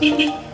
Hehehe.